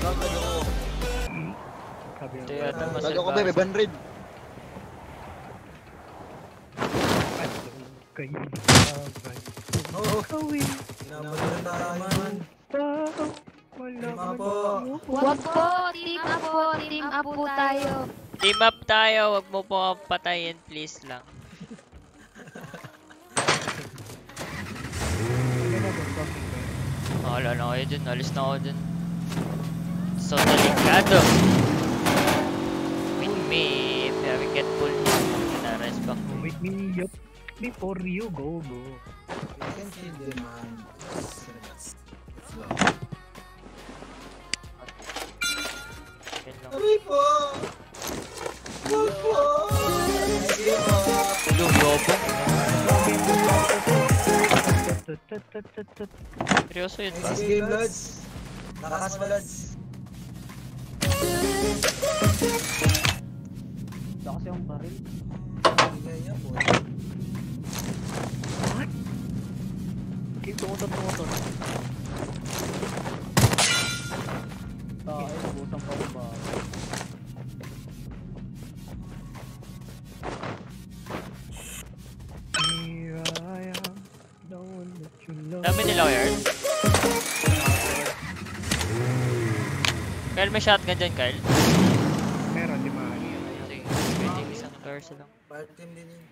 Ito yata mas Bago ko ba, may banrid. Oo. Naman na naman. Lima po. Wag po, team up po, team up po tayo. Team up tayo, wag mo po patayin please lang. Oh, wala na kayo dun, alis na ako dun so delikado. Win me if I get pulled. Ginares back. Wait me up before you go go. I can see the man. Let's go. Sorry po! Huwag po! Yung lobo? Seryoso yun ba? Sige, Lods! Nakakas mo, Lods! Lakas yung baril. Kaya po. Game, tumutot, tumutot. Tayo, nabutang pa ba? Here I am, the one that you love. Dami nila yard. Kyle, may shotgun dyan, Kyle. Meron, di ba? Sige, pwede isang curse lang. Part team din yun.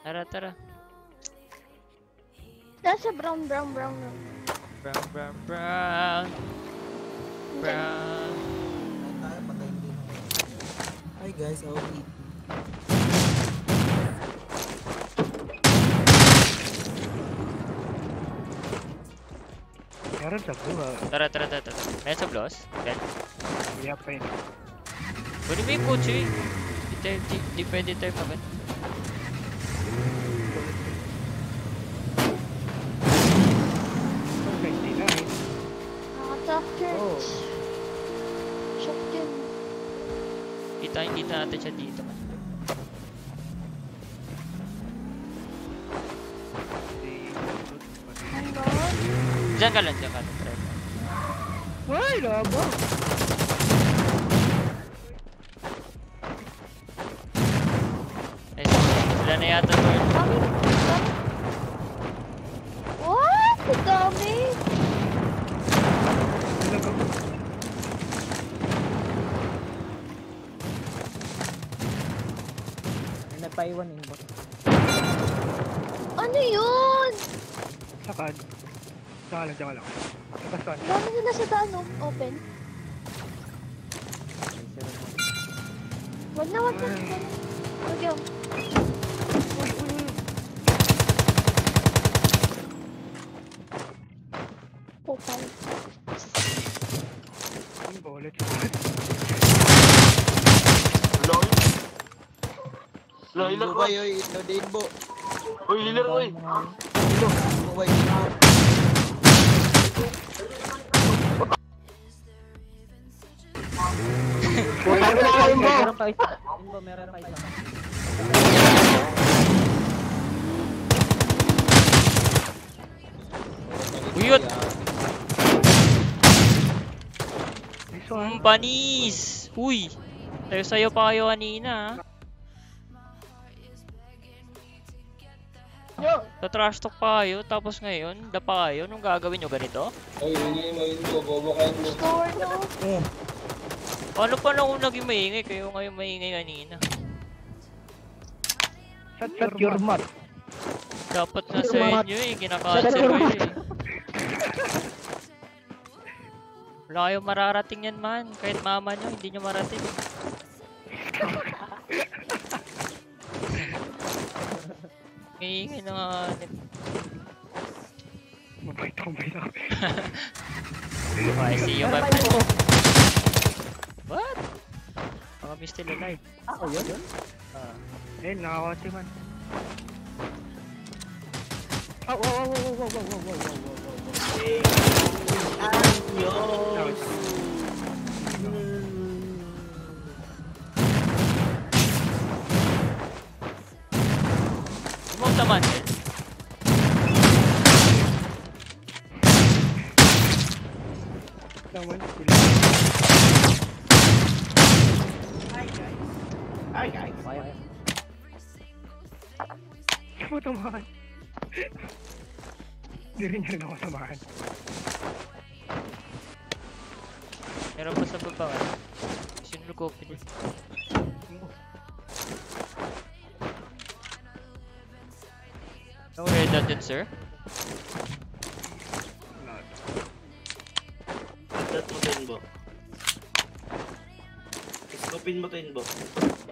Tara, tara. Nasa brown, brown, brown. brown. Brown, brown, brown. Brown. Kahit tayo, patayin din. Hi guys, I'll eat. Meron sa buha. Tara, tara, tara, tara. May sa bloss? Kyle. Kaya pa yun. Kunin mo yung kutsi. Di, tayo, di, di pwede tayo magan. Oh, 99. Nakaka-top church. Shock yun. Kita, kita natin siya dito. man. Diyan ka lang, diyan ka lang. Try mo. Ay, labo! Nice. Wala na yata dami. What? Ang dami. Nagpaiwan yung bot. Ano yun? Sakad. Tsaka lang, tsaka lang. Basta. Dami nila sa daan, no? Open. Wag na, wag na. Wag yun. Pupal. Ang bolet. Long. Long, ilang ba? Uy, ilang ba? Uy, ilang ba? Uy, ilang ba? Pa isa. Inbo, meron pa isa. Uyot! Panis! Uy! Tayo sayo pa kayo kanina, ha? Sa trash talk pa kayo, tapos ngayon, dapa kayo, nung gagawin nyo ganito? Uy, hindi mo, mo, bobo kayo mo. Score, no? Paano pa na kung naging maingay? Kayo ngayon maingay kanina. Shut your mouth. Dapat na sa inyo eh, kinakancel ko eh. Wala kayong mararating yan man, kahit mama nyo, hindi nyo marating. Maingay na nga. Mabait ako, mabait ako. I see you, man. He's still à Ako yun? yun? Uh, ayun, nakakuha si man. Oh, wow, wow, wow, wow, wow, wow, wow, wow, wow, wow, wow. Ayos! Smoke naman eh. Naman, sila. Mo tumahan. Hindi rin niya rin ako samahan. Meron pa sa baba. ano? Sinulukopin eh. No red dot dun, sir? Dot mo to inbo. Scopin mo to inbo. Sabi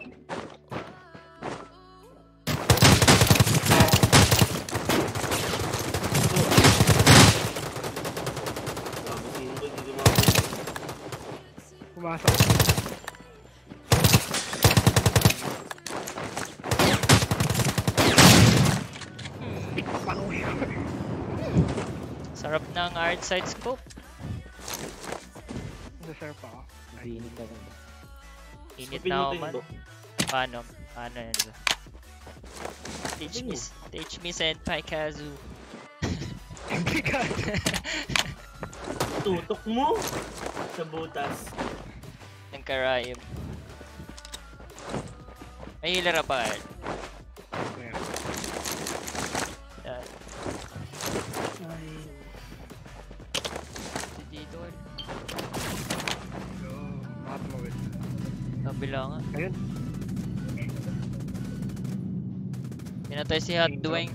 Pumasok. Ko. Sarap ng hard side scope. Pa ako. Init na mo ako to man. inbo. Paano? Paano yan ba? Teach me, teach me senpai Kazu. Hindi ka. Tutok mo sa butas. Ng Karayim. May healer pa, Earl. Yan. Dito, Earl. Yo, bakit tumawid? Kabila nga. Ayun. Pinatay si Hot Dwayne.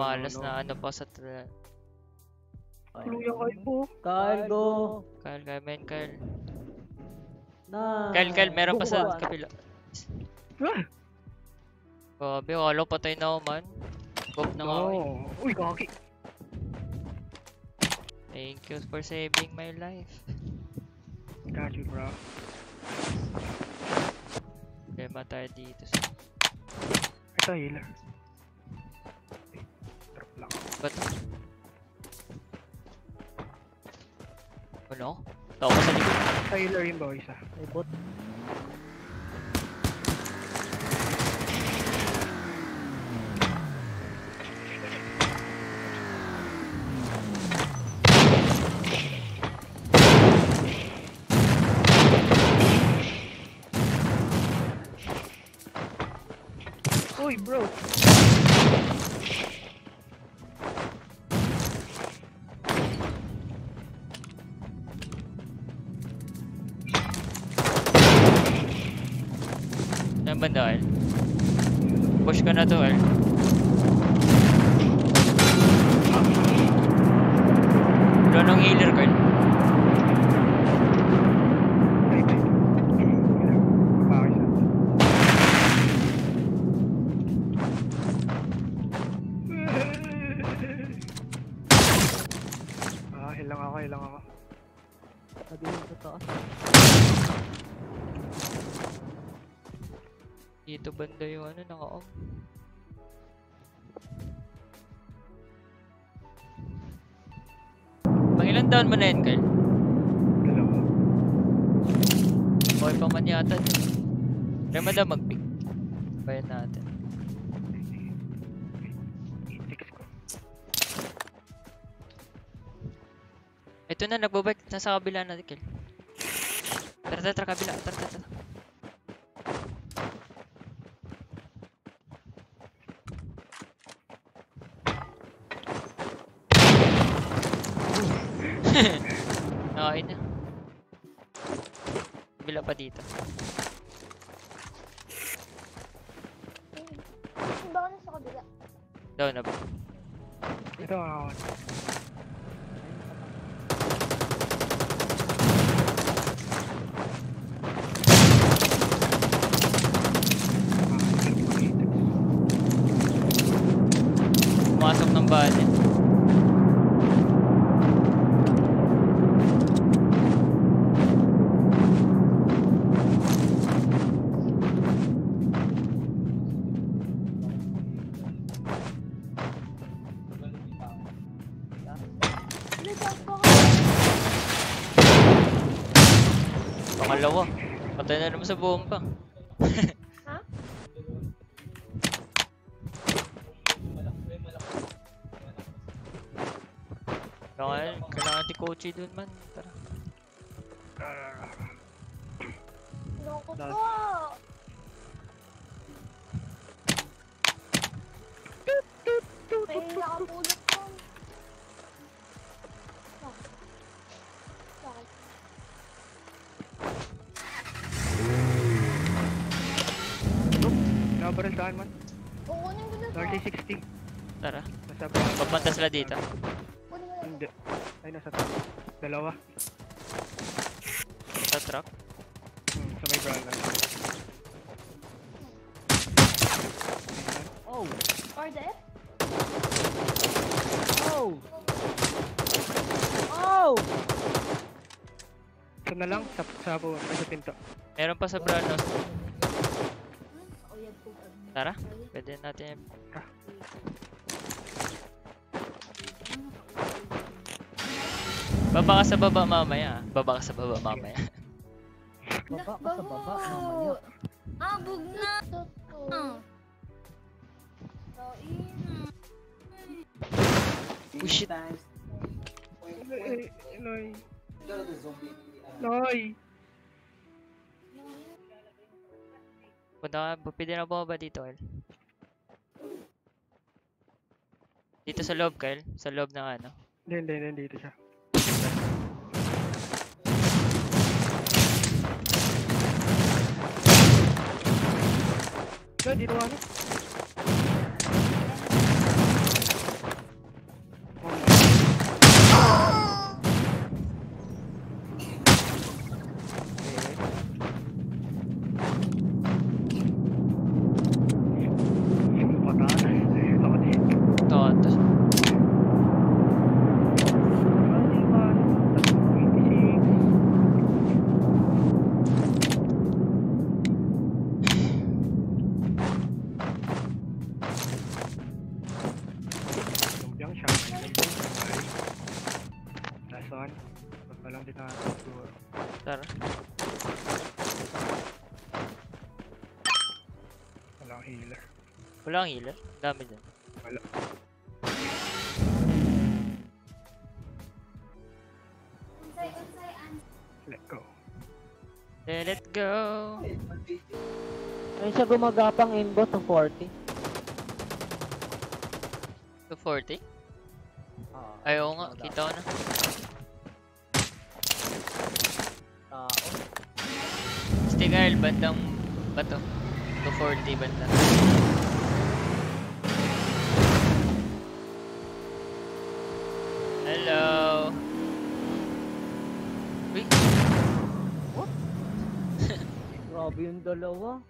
Yung No, pinakamalas no, no, na no. ano pa sa tra... Luya kayo po. Kyle, go! Kyle, Kyle, men, Kyle. Na! Kyle, Kyle, meron pa sa. Ah! Grabe, ko patay na ako, man. Bop na nga ako. Uy, kaki. Thank you for saving my life. Got you, bro. Problema tayo dito sa... Ito, healer. Ba't? Ano? Tao ko sa likod. Healer yung boy isa. May bot. Uy, bro. Banda, Earl? Push ko na to, Earl. Wala nang healer, Earl. Naka-off. Pangilan down mo na yan, Earl? Dalawa. Okay pa man yata. Try mo daw mag-pick. Bayan natin. Ito na, nagbabike. Nasa kabila na. Tara, tara, tara, kabila. Tara, tara, tara. Pa dito. Baka na sa kabila. Down na ba? Pangalawa. Patay na naman sa bomba. ha? Kailangan, kailangan ti Kochi dun man. Tara. Loko to! May hila ka po Nabaril saan man. Kukunin ko na po. North 60. Tara. Brown. Papunta sila dito. Hindi. Ay, nasa top. Dalawa. Sa truck. Hmm, sa may brown lang. Oh! Order? Oh! Oh! Isa na lang. Sa, sa, sa, sa pinto. Meron pa sa yan po. Tara. Pwede natin. Baba ka sa baba mamaya. ah. Baba ka sa baba mamaya. Baba ka sa baba, mamaya. Ah, bug na. Ah. Oh shit. Eh, Noy. Punta ka. Pwede na bumaba dito, Kyle. Dito sa loob, Kyle. Sa loob ng ano. Hindi, hindi, hindi. Dito siya. Ikaw, dito ano? Healer. Wala kang healer. Dami dyan. Wala. Let go. Eh, Let go. Ayun siya gumagapang inbot ng 40. 240? Ah, Ayaw nga. Kita ko na. tao. Stay Kyle, bandang bato. 240 banda. Hello. Uy, Grabe yung dalawa.